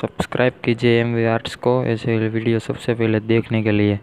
Subscribe कीजिए M we arts को ऐसे वीडियो सबसे पहले देखने के लिए।